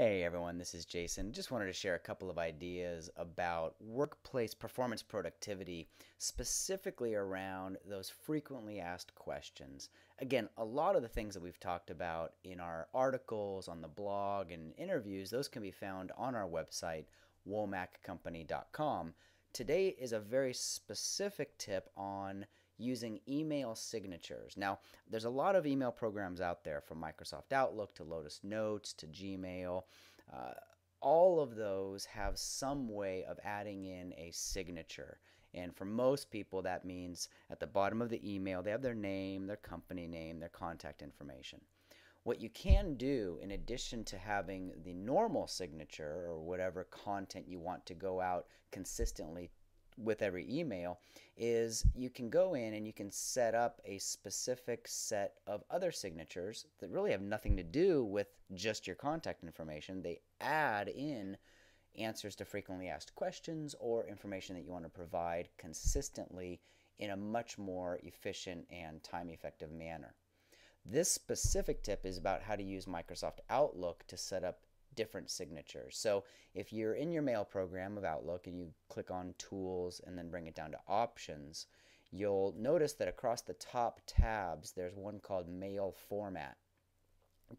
Hey everyone, this is Jason. Just wanted to share a couple of ideas about workplace performance productivity, specifically around those frequently asked questions. Again, a lot of the things that we've talked about in our articles, on the blog, and interviews, those can be found on our website, womackcompany.com. Today is a very specific tip on using email signatures. Now, there's a lot of email programs out there from Microsoft Outlook to Lotus Notes to Gmail. Uh, all of those have some way of adding in a signature. And for most people, that means at the bottom of the email, they have their name, their company name, their contact information. What you can do, in addition to having the normal signature or whatever content you want to go out consistently with every email is you can go in and you can set up a specific set of other signatures that really have nothing to do with just your contact information. They add in answers to frequently asked questions or information that you want to provide consistently in a much more efficient and time effective manner. This specific tip is about how to use Microsoft Outlook to set up different signatures. So if you're in your mail program of Outlook and you click on Tools and then bring it down to Options, you'll notice that across the top tabs there's one called Mail Format.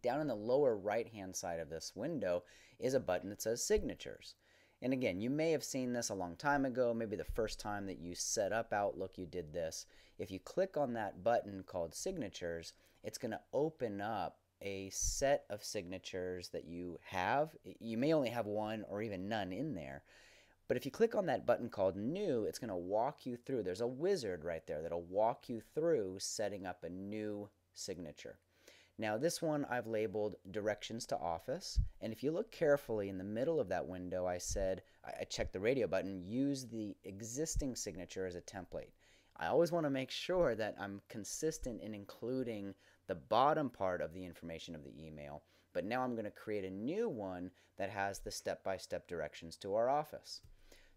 Down in the lower right hand side of this window is a button that says Signatures. And again, you may have seen this a long time ago, maybe the first time that you set up Outlook you did this. If you click on that button called Signatures, it's going to open up a set of signatures that you have. You may only have one or even none in there. But if you click on that button called New, it's going to walk you through. There's a wizard right there that'll walk you through setting up a new signature. Now, this one I've labeled Directions to Office. And if you look carefully in the middle of that window, I said, I checked the radio button, use the existing signature as a template. I always want to make sure that I'm consistent in including the bottom part of the information of the email, but now I'm going to create a new one that has the step-by-step directions to our office.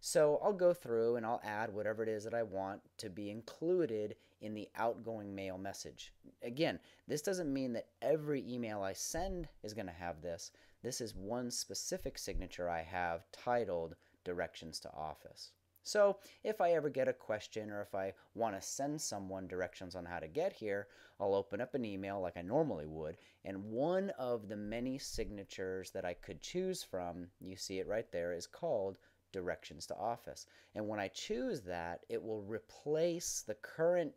So I'll go through and I'll add whatever it is that I want to be included in the outgoing mail message. Again, this doesn't mean that every email I send is going to have this. This is one specific signature I have titled Directions to Office. So if I ever get a question or if I want to send someone directions on how to get here, I'll open up an email like I normally would, and one of the many signatures that I could choose from, you see it right there, is called directions to office. And when I choose that, it will replace the current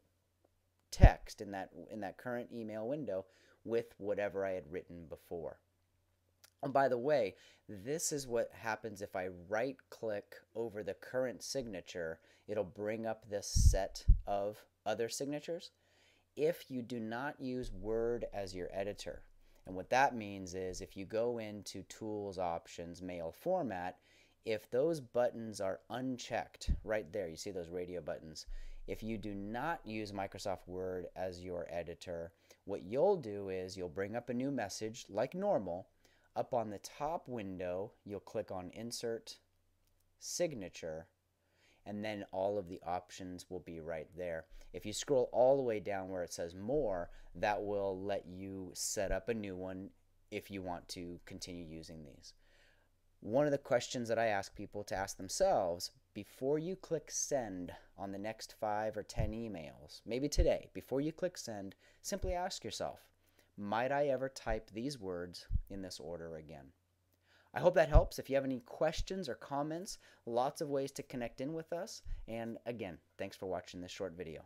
text in that in that current email window with whatever I had written before. And by the way, this is what happens if I right click over the current signature. It'll bring up this set of other signatures. If you do not use Word as your editor, and what that means is if you go into Tools, Options, Mail Format, if those buttons are unchecked right there, you see those radio buttons, if you do not use Microsoft Word as your editor, what you'll do is you'll bring up a new message like normal, up on the top window, you'll click on Insert, Signature, and then all of the options will be right there. If you scroll all the way down where it says More, that will let you set up a new one if you want to continue using these. One of the questions that I ask people to ask themselves before you click send on the next five or 10 emails, maybe today, before you click send, simply ask yourself, might I ever type these words in this order again? I hope that helps. If you have any questions or comments, lots of ways to connect in with us. And again, thanks for watching this short video.